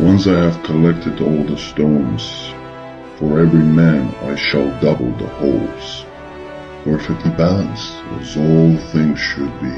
Once I have collected all the stones, for every man I shall double the holes. Perfectly balanced, as all things should be.